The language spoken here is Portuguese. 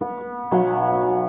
Música